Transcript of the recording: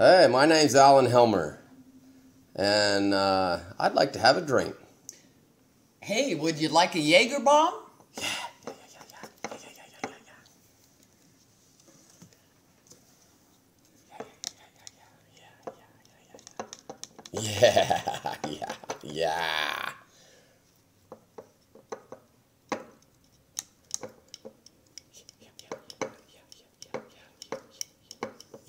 Hey, my name's Alan Helmer, and uh, I'd like to have a drink. Hey, would you like a Jaeger bomb? Yeah. Yeah, yeah, yeah, yeah. Yeah, yeah, yeah, yeah, yeah.